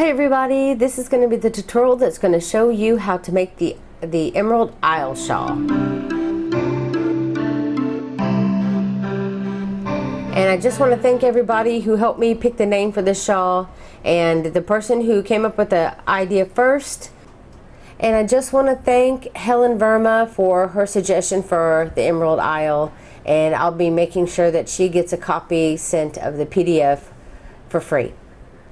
Hi everybody, this is going to be the tutorial that's going to show you how to make the, the Emerald Isle shawl. And I just want to thank everybody who helped me pick the name for this shawl and the person who came up with the idea first. And I just want to thank Helen Verma for her suggestion for the Emerald Isle and I'll be making sure that she gets a copy sent of the PDF for free.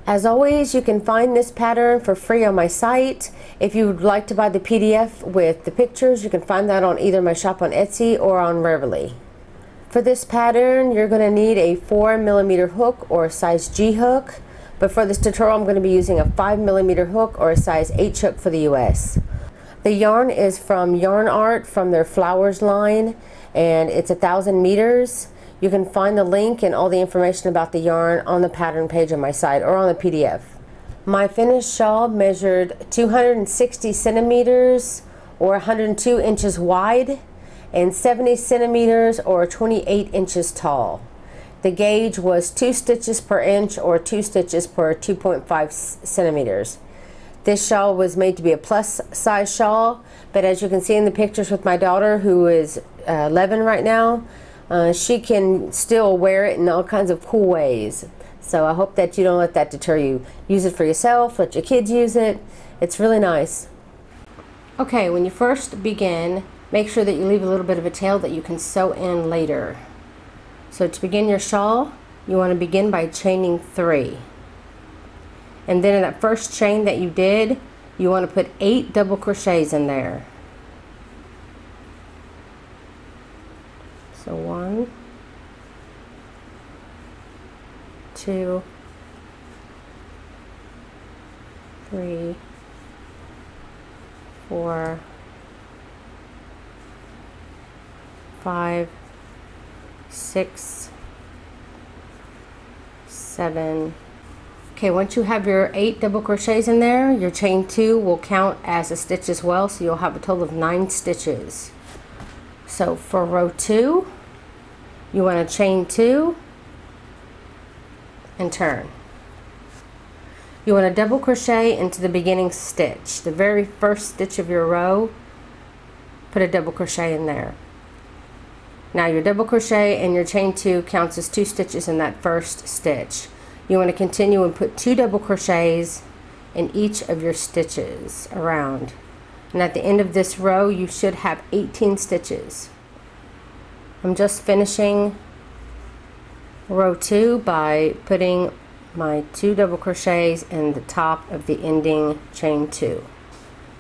As always, you can find this pattern for free on my site. If you would like to buy the PDF with the pictures, you can find that on either my shop on Etsy or on Ravelry. For this pattern, you're going to need a 4 millimeter hook or a size G hook. But for this tutorial, I'm going to be using a 5 millimeter hook or a size H hook for the US. The yarn is from Yarn Art from their Flowers line, and it's a thousand meters. You can find the link and all the information about the yarn on the pattern page on my site or on the PDF. My finished shawl measured 260 centimeters or 102 inches wide and 70 centimeters or 28 inches tall. The gauge was 2 stitches per inch or 2 stitches per 2.5 centimeters. This shawl was made to be a plus size shawl, but as you can see in the pictures with my daughter who is uh, 11 right now, uh, she can still wear it in all kinds of cool ways. So I hope that you don't let that deter you. Use it for yourself, let your kids use it. It's really nice. Okay, when you first begin, make sure that you leave a little bit of a tail that you can sew in later. So to begin your shawl, you want to begin by chaining three. And then in that first chain that you did, you want to put eight double crochets in there. So one, two, three, four, five, six, seven. Okay, once you have your eight double crochets in there, your chain two will count as a stitch as well, so you'll have a total of nine stitches. So for row two, you want to chain two and turn. You want to double crochet into the beginning stitch. The very first stitch of your row, put a double crochet in there. Now your double crochet and your chain two counts as two stitches in that first stitch. You want to continue and put two double crochets in each of your stitches around. And at the end of this row, you should have 18 stitches. I'm just finishing row two by putting my two double crochets in the top of the ending chain two.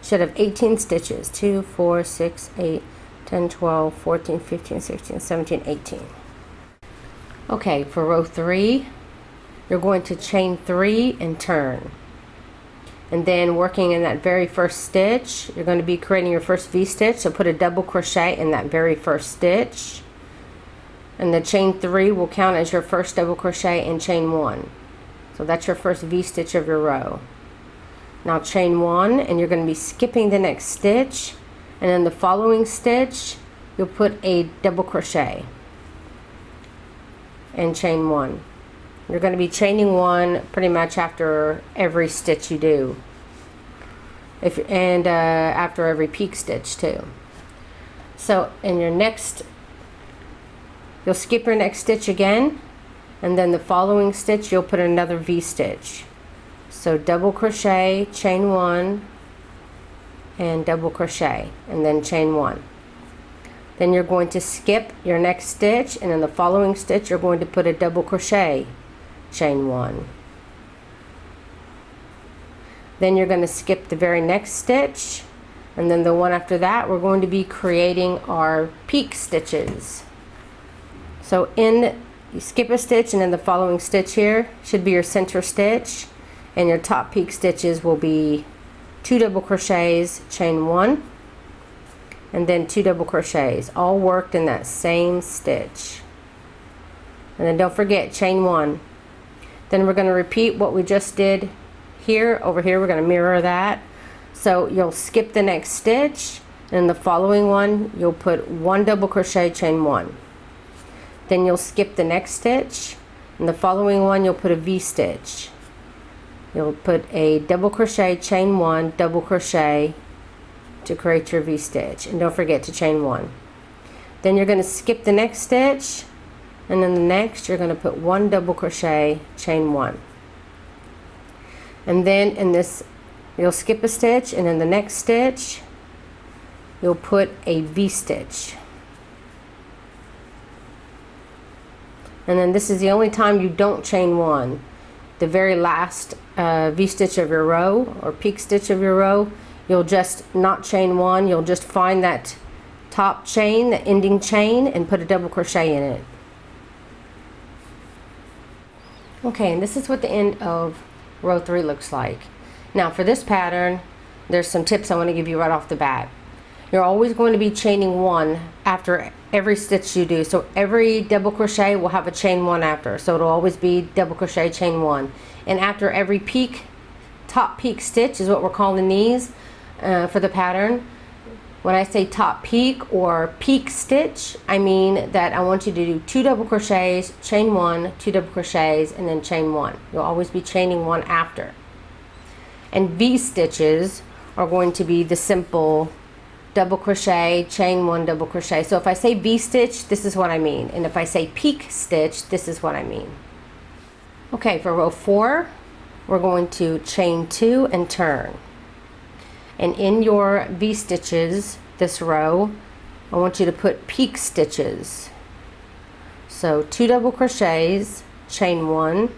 Should have 18 stitches, 2, 4, 6, 8, 10, 12, 14, 15, 16, 17, 18. Okay, for row three, you're going to chain three and turn. And then working in that very first stitch, you're going to be creating your first V-stitch, so put a double crochet in that very first stitch and the chain three will count as your first double crochet in chain one. So that's your first v-stitch of your row. Now chain one and you're going to be skipping the next stitch. And then the following stitch you'll put a double crochet and chain one. You're going to be chaining one pretty much after every stitch you do. If and uh, after every peak stitch too. So in your next You'll skip your next stitch again and then the following stitch you'll put another V-stitch. So double crochet, chain one, and double crochet, and then chain one. Then you're going to skip your next stitch, and in the following stitch you're going to put a double crochet, chain one. Then you're going to skip the very next stitch, and then the one after that we're going to be creating our peak stitches. So in, you skip a stitch and then the following stitch here should be your center stitch and your top peak stitches will be two double crochets, chain one, and then two double crochets, all worked in that same stitch. And then don't forget, chain one. Then we're going to repeat what we just did here. Over here, we're going to mirror that. So you'll skip the next stitch, and the following one, you'll put one double crochet, chain one. Then you'll skip the next stitch. and the following one, you'll put a V-stitch. you'll put a double crochet chain one double crochet to create your v-stitch and don't forget to chain one then you're going to skip the next stitch and then the next you're going to put one double crochet chain one and then in this you'll skip a stitch and in the next stitch you'll put a v-stitch and then this is the only time you don't chain one. The very last uh, v-stitch of your row or peak stitch of your row you'll just not chain one. You'll just find that top chain the ending chain and put a double crochet in it. Okay and this is what the end of row three looks like. Now for this pattern there's some tips I want to give you right off the bat you're always going to be chaining one after every stitch you do. So every double crochet will have a chain one after. So it'll always be double crochet chain one. And after every peak top peak stitch is what we're calling these uh, for the pattern. When I say top peak or peak stitch I mean that I want you to do two double crochets chain one two double crochets and then chain one. You'll always be chaining one after. And V stitches are going to be the simple double crochet chain one double crochet. So if I say v-stitch this is what I mean. And if I say peak stitch this is what I mean. Okay for row four we're going to chain two and turn. And in your v-stitches this row I want you to put peak stitches. So two double crochets chain one.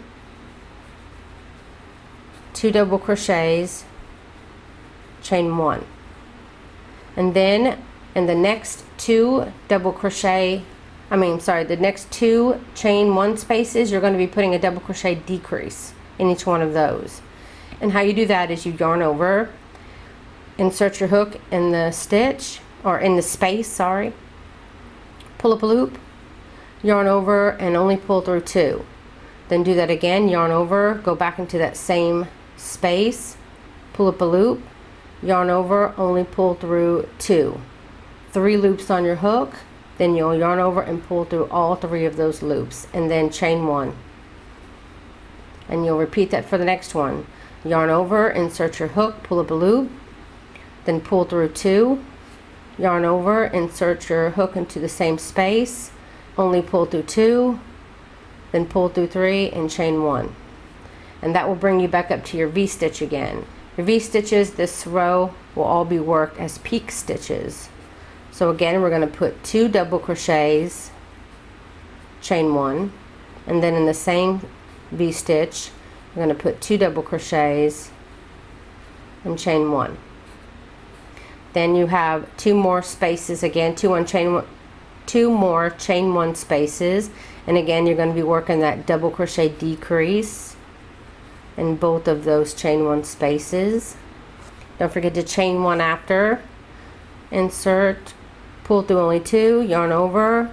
Two double crochets chain one and then in the next two double crochet I mean sorry the next two chain one spaces you're going to be putting a double crochet decrease in each one of those. And how you do that is you yarn over insert your hook in the stitch or in the space sorry. Pull up a loop yarn over and only pull through two. Then do that again yarn over go back into that same space pull up a loop yarn over only pull through two. Three loops on your hook then you'll yarn over and pull through all three of those loops and then chain one. And you'll repeat that for the next one. Yarn over insert your hook pull up a loop then pull through two. Yarn over insert your hook into the same space only pull through two then pull through three and chain one. And that will bring you back up to your v-stitch again V-stitches, this row will all be worked as peak stitches. So again, we're going to put two double crochets, chain one, and then in the same V-stitch, we're going to put two double crochets and chain one. Then you have two more spaces again, two on chain one, two more chain one spaces, and again you're going to be working that double crochet decrease in both of those chain one spaces. Don't forget to chain one after. Insert, pull through only two, yarn over,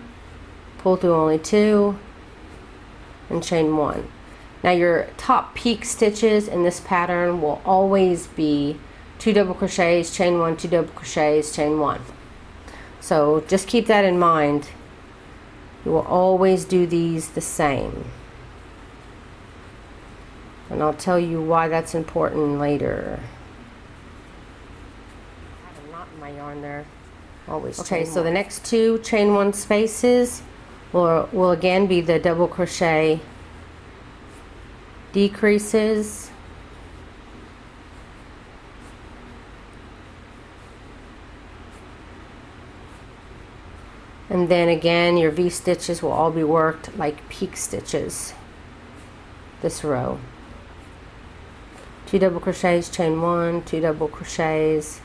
pull through only two, and chain one. Now your top peak stitches in this pattern will always be two double crochets, chain one, two double crochets, chain one. So just keep that in mind. You will always do these the same. And I'll tell you why that's important later. I have a knot in my yarn there. Always okay, so one. the next two chain one spaces will, will again be the double crochet decreases. And then again, your V-stitches will all be worked like peak stitches this row two double crochets chain one two double crochets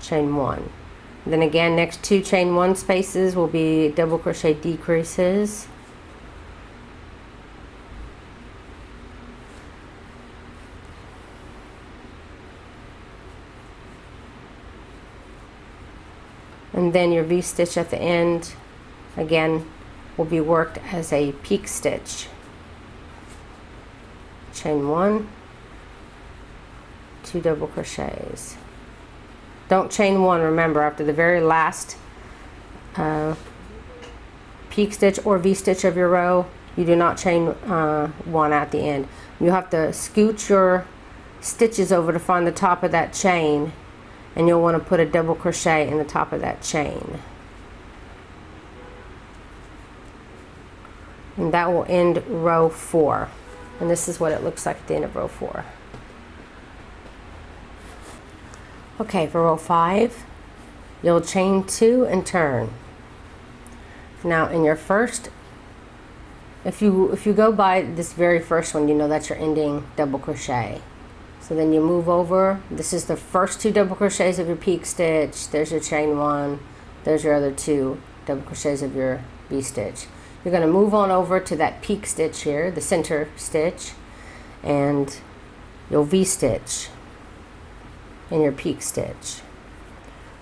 chain one. Then again next two chain one spaces will be double crochet decreases. And then your V-stitch at the end again will be worked as a peak stitch. Chain one two double crochets. Don't chain one remember after the very last uh, peak stitch or V-stitch of your row you do not chain uh, one at the end. You have to scooch your stitches over to find the top of that chain and you'll want to put a double crochet in the top of that chain. And that will end row four. And this is what it looks like at the end of row four okay for row five you'll chain two and turn. Now in your first if you if you go by this very first one you know that's your ending double crochet. So then you move over. This is the first two double crochets of your peak stitch. There's your chain one. There's your other two double crochets of your v-stitch you're going to move on over to that peak stitch here the center stitch and you'll v-stitch in your peak stitch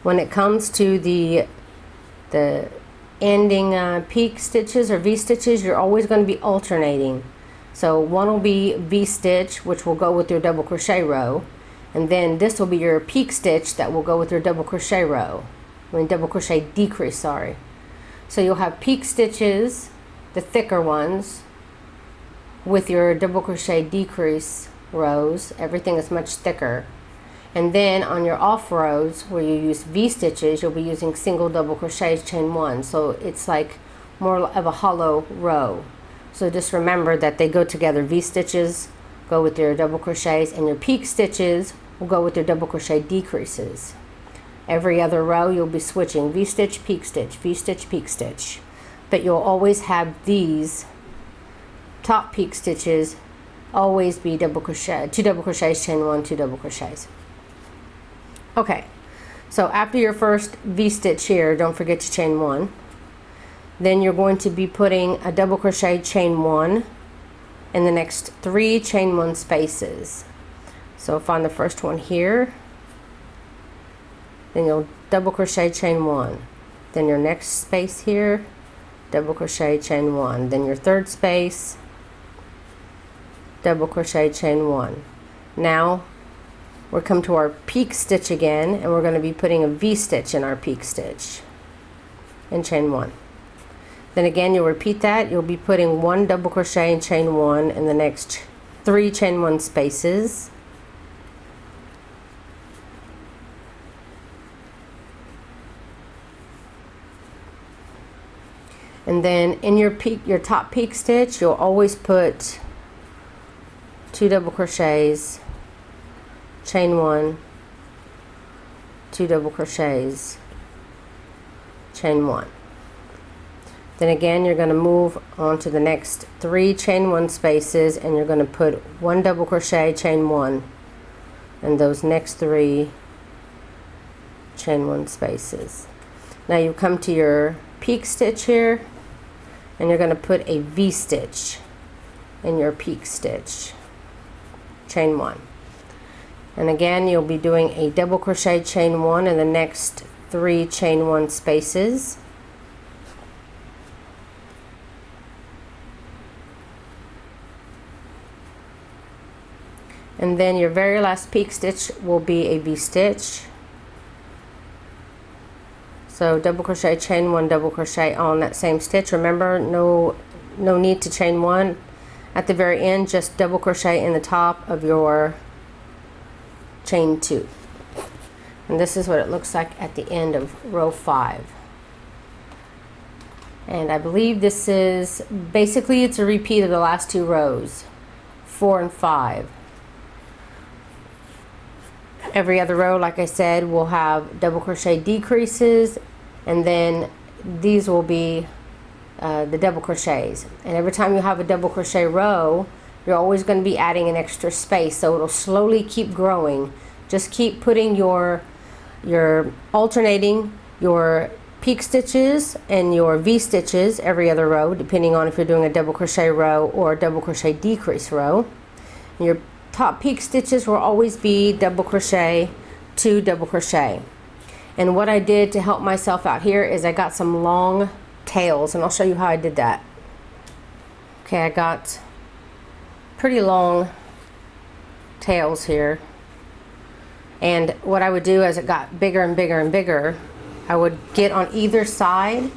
when it comes to the the ending uh, peak stitches or v-stitches you're always going to be alternating. So one will be v-stitch which will go with your double crochet row and then this will be your peak stitch that will go with your double crochet row. I mean double crochet decrease sorry. So you'll have peak stitches the thicker ones with your double crochet decrease rows. Everything is much thicker and then on your off rows where you use V-stitches, you'll be using single double crochets chain one. So it's like more of a hollow row. So just remember that they go together. V-stitches go with your double crochets and your peak stitches will go with your double crochet decreases. Every other row you'll be switching V-stitch, peak stitch, V-stitch, peak stitch. But you'll always have these top peak stitches always be double crochet, two double crochets, chain one, two double crochets. Okay, so after your first V-stitch here, don't forget to chain one. Then you're going to be putting a double crochet chain one in the next three chain one spaces. So find the first one here, then you'll double crochet chain one. Then your next space here, double crochet chain one. Then your third space, double crochet chain one. Now we'll come to our peak stitch again and we're going to be putting a V-stitch in our peak stitch and chain one. Then again you'll repeat that. You'll be putting one double crochet and chain one in the next three chain one spaces. And then in your peak, your top peak stitch, you'll always put two double crochets chain one. Two double crochets. Chain one. Then again you're going to move on to the next three chain one spaces and you're going to put one double crochet chain one and those next three chain one spaces. Now you come to your peak stitch here and you're going to put a V-stitch in your peak stitch. Chain one and again you'll be doing a double crochet chain one in the next three chain one spaces. And then your very last peak stitch will be a V-stitch so double crochet chain one double crochet on that same stitch. Remember no no need to chain one. At the very end just double crochet in the top of your chain two. And this is what it looks like at the end of row five. And I believe this is basically it's a repeat of the last two rows four and five. Every other row like I said will have double crochet decreases and then these will be uh, the double crochets. And every time you have a double crochet row you're always going to be adding an extra space so it'll slowly keep growing. Just keep putting your your alternating your peak stitches and your V stitches every other row depending on if you're doing a double crochet row or a double crochet decrease row. And your top peak stitches will always be double crochet two double crochet. And what I did to help myself out here is I got some long tails and I'll show you how I did that. Okay I got pretty long tails here and what I would do as it got bigger and bigger and bigger I would get on either side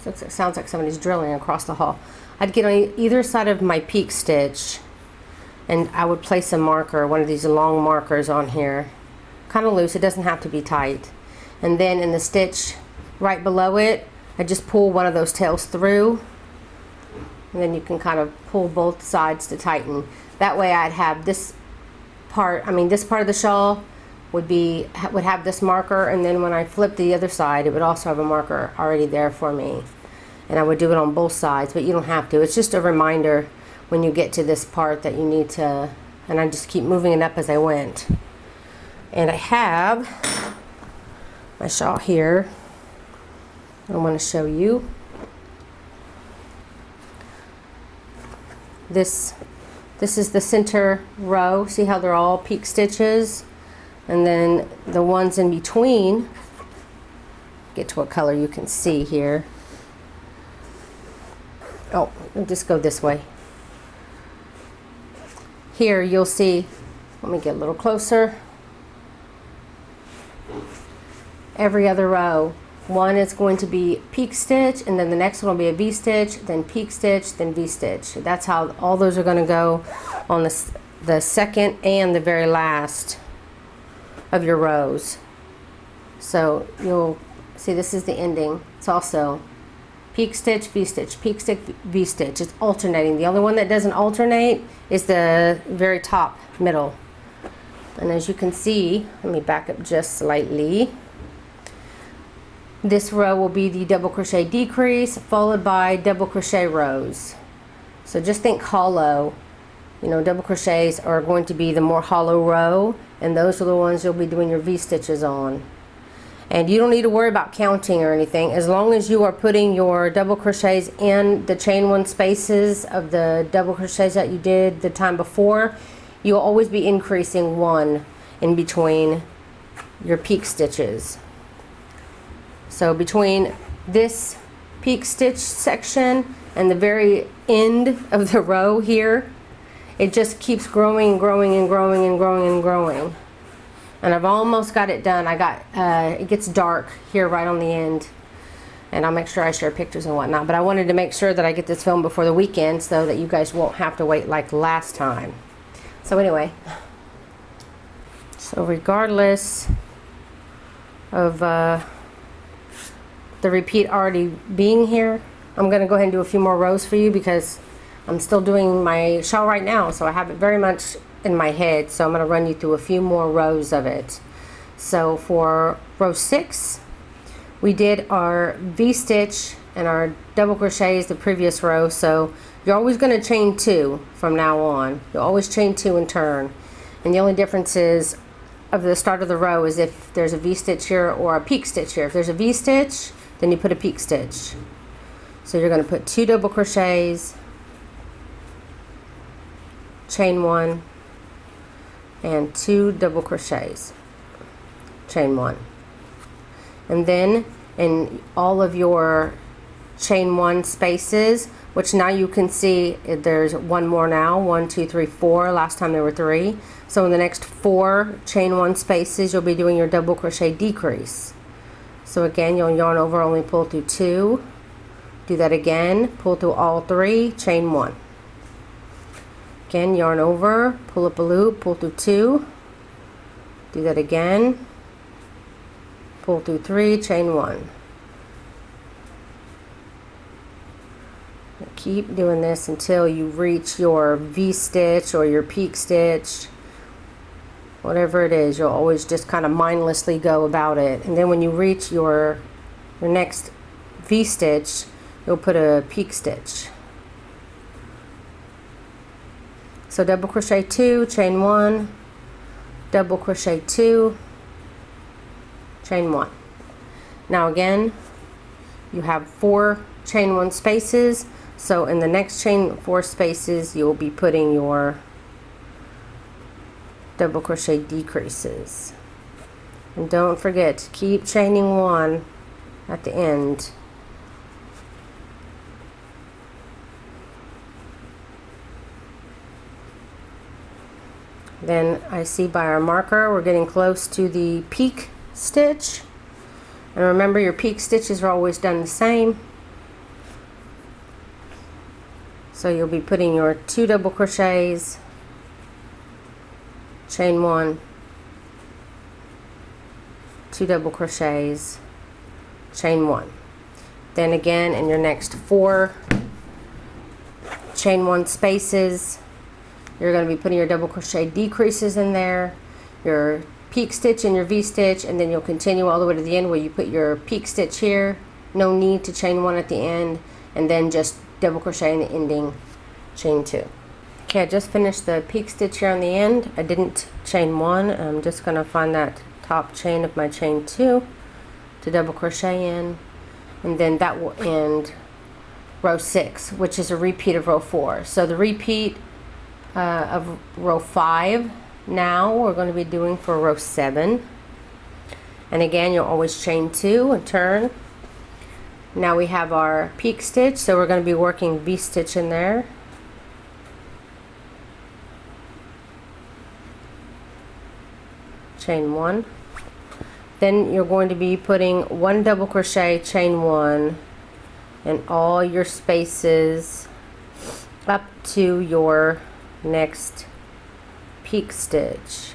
so it sounds like somebody's drilling across the hall I'd get on either side of my peak stitch and I would place a marker, one of these long markers on here. Kind of loose, it doesn't have to be tight. And then in the stitch right below it, I just pull one of those tails through and then you can kind of pull both sides to tighten. That way I'd have this part, I mean this part of the shawl would be would have this marker and then when I flip the other side it would also have a marker already there for me. And I would do it on both sides but you don't have to. It's just a reminder when you get to this part that you need to and I just keep moving it up as I went. And I have my shawl here. I want to show you this this is the center row. See how they're all peak stitches? And then the ones in between get to what color you can see here. Oh will just go this way. Here you'll see let me get a little closer. Every other row one is going to be peak stitch and then the next one will be a V-stitch, then peak stitch, then V-stitch. That's how all those are going to go on the, the second and the very last of your rows. So you'll see this is the ending. It's also peak stitch, V-stitch, peak stitch, V-stitch. It's alternating. The only one that doesn't alternate is the very top middle. And as you can see, let me back up just slightly. This row will be the double crochet decrease followed by double crochet rows. So just think hollow. You know, double crochets are going to be the more hollow row and those are the ones you'll be doing your V-stitches on. And you don't need to worry about counting or anything as long as you are putting your double crochets in the chain one spaces of the double crochets that you did the time before. You'll always be increasing one in between your peak stitches. So between this peak stitch section and the very end of the row here, it just keeps growing and growing and growing and growing and growing. And I've almost got it done. I got, uh, it gets dark here right on the end. And I'll make sure I share pictures and whatnot. But I wanted to make sure that I get this film before the weekend so that you guys won't have to wait like last time. So anyway, so regardless of uh, the repeat already being here, I'm going to go ahead and do a few more rows for you because I'm still doing my shawl right now. So I have it very much in my head. So I'm going to run you through a few more rows of it. So for row six, we did our V-stitch and our double crochets the previous row. So you're always going to chain two from now on. You'll always chain two and turn. And the only difference is of the start of the row is if there's a V-stitch here or a peak stitch here. If there's a V-stitch, then you put a peak stitch. So you're going to put two double crochets, chain one, and two double crochets, chain one. And then in all of your chain one spaces, which now you can see eh, there's one more now, one, two, three, four. Last time there were three. So in the next four chain one spaces, you'll be doing your double crochet decrease. So again, you'll yarn over, only pull through two. Do that again, pull through all three, chain one. Again, yarn over, pull up a loop, pull through two. Do that again. Pull through three, chain one. Keep doing this until you reach your V-stitch or your peak stitch whatever it is you'll always just kind of mindlessly go about it. And then when you reach your your next V-stitch you'll put a peak stitch. So double crochet two chain one. Double crochet two chain one. Now again you have four chain one spaces. So in the next chain four spaces you'll be putting your double crochet decreases. And don't forget to keep chaining one at the end. Then I see by our marker we're getting close to the peak stitch. And remember your peak stitches are always done the same. So you'll be putting your two double crochets, chain one, two double crochets, chain one. Then again in your next four. Chain one spaces, you're going to be putting your double crochet decreases in there, your peak stitch and your V-stitch, and then you'll continue all the way to the end where you put your peak stitch here, no need to chain one at the end, and then just double crochet in the ending chain two. Okay, I just finished the peak stitch here on the end. I didn't chain one. I'm just going to find that top chain of my chain two to double crochet in, and then that will end row six, which is a repeat of row four. So the repeat uh, of row five now we're going to be doing for row seven. And again, you'll always chain two and turn now we have our peak stitch, so we're going to be working V-stitch in there. Chain one. Then you're going to be putting one double crochet, chain one, in all your spaces up to your next peak stitch.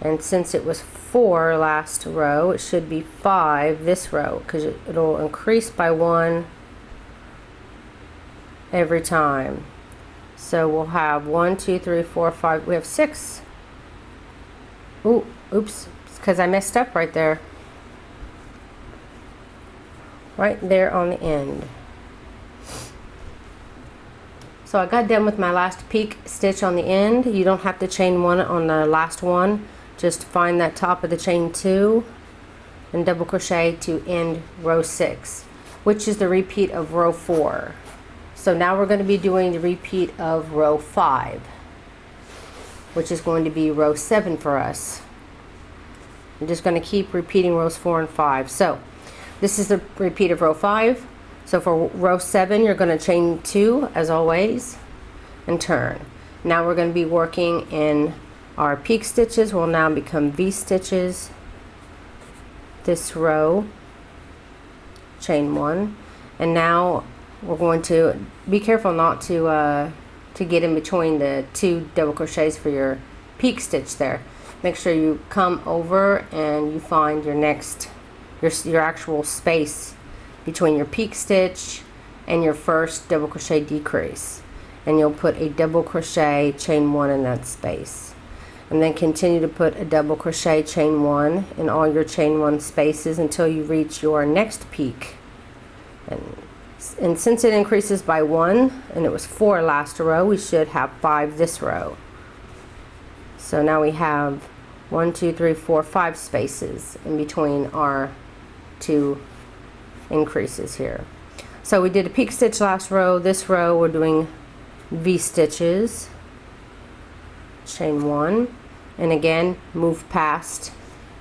And since it was four last row, it should be five this row because it, it'll increase by one every time. So we'll have one, two, three, four, five. We have six. Ooh, oops, because I messed up right there. Right there on the end. So I got done with my last peak stitch on the end. You don't have to chain one on the last one just find that top of the chain two and double crochet to end row six which is the repeat of row four so now we're going to be doing the repeat of row five which is going to be row seven for us I'm just going to keep repeating rows four and five. So this is the repeat of row five. So for row seven you're going to chain two as always and turn. Now we're going to be working in our peak stitches will now become V stitches. This row chain one. And now we're going to be careful not to uh, to get in between the two double crochets for your peak stitch there make sure you come over and you find your next your, your actual space between your peak stitch and your first double crochet decrease. And you'll put a double crochet chain one in that space. And then continue to put a double crochet chain one in all your chain one spaces until you reach your next peak. And, and since it increases by one and it was four last row we should have five this row. So now we have one two three four five spaces in between our two increases here. So we did a peak stitch last row. This row we're doing V stitches. Chain one. And again move past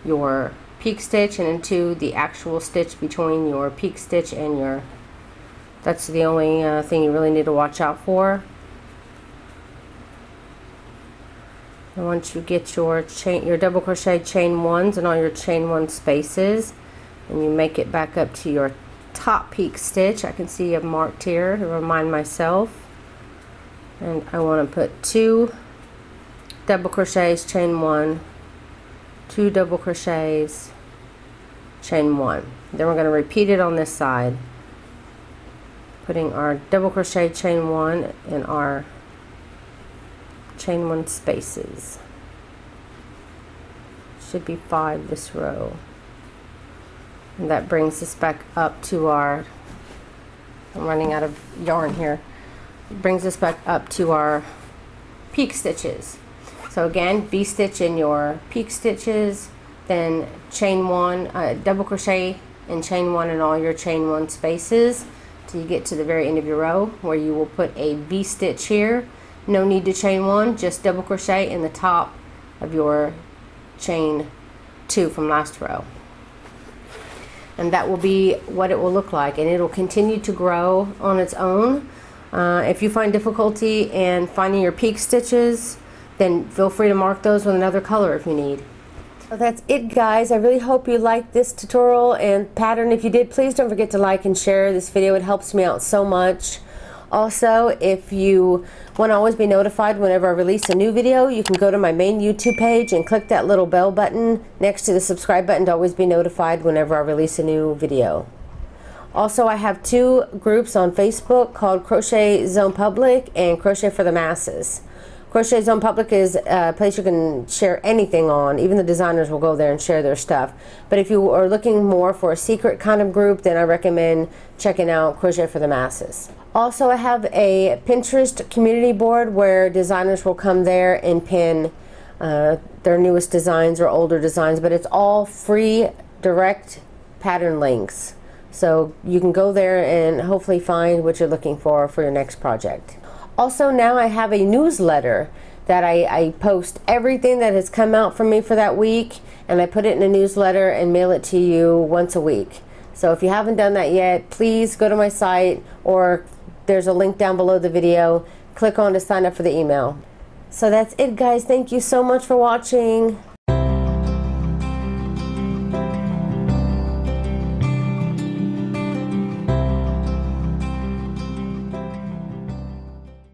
your peak stitch and into the actual stitch between your peak stitch and your that's the only uh, thing you really need to watch out for and once you get your chain your double crochet chain ones and all your chain one spaces. And you make it back up to your top peak stitch. I can see I've marked here. To remind myself. And I want to put two double crochets chain one two double crochets chain one. Then we're going to repeat it on this side. Putting our double crochet chain one in our chain one spaces. Should be five this row. And that brings us back up to our I'm running out of yarn here. Brings us back up to our peak stitches. So again, V-stitch in your peak stitches, then chain one, uh, double crochet and chain one in all your chain one spaces till you get to the very end of your row where you will put a V-stitch here. No need to chain one, just double crochet in the top of your chain two from last row. And that will be what it will look like and it'll continue to grow on its own. Uh, if you find difficulty in finding your peak stitches, then feel free to mark those with another color if you need. so that's it guys. I really hope you liked this tutorial and pattern. If you did, please don't forget to like and share this video. It helps me out so much. Also, if you want to always be notified whenever I release a new video, you can go to my main YouTube page and click that little bell button next to the subscribe button to always be notified whenever I release a new video. Also, I have two groups on Facebook called Crochet Zone Public and Crochet for the Masses. Crochet Zone Public is a place you can share anything on. Even the designers will go there and share their stuff. But if you are looking more for a secret kind of group, then I recommend checking out Crochet for the Masses. Also, I have a Pinterest community board where designers will come there and pin uh, their newest designs or older designs, but it's all free direct pattern links. So you can go there and hopefully find what you're looking for for your next project. Also, now I have a newsletter that I, I post everything that has come out for me for that week and I put it in a newsletter and mail it to you once a week. So if you haven't done that yet, please go to my site or there's a link down below the video. Click on to sign up for the email. So that's it guys. Thank you so much for watching.